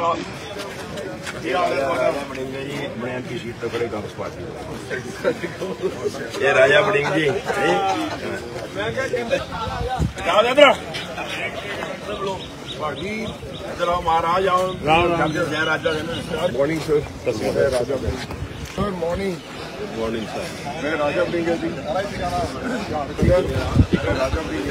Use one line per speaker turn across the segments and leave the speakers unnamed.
ਜੀ ਬੜਿੰਗ ਜੀ।
ਜਾ ਦੇ ਇਧਰ। ਭਾਜੀ ਆਓ ਮਹਾਰਾਜ ਆਓ।
ਰਾਮ ਰਾਮ।
ਜੈ ਜੈ ਰਾਜਾ ਨਾ
ਮਾਰਨਿੰਗ ਸਰ
ਮੈਂ Raja Warring sir morning
morning sir
ਮੈਂ ਰਾਜਾ ਬੜਿੰਗ ਹੈ ਜੀ। ਰਾਜਾ ਬੜਿੰਗ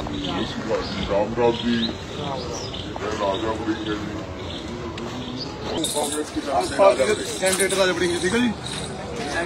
रामराज जी राजा
बड़िंगे जी कांग्रेस की तरफ से
कैंडिडेट राजा बड़िंगे ठीक है जी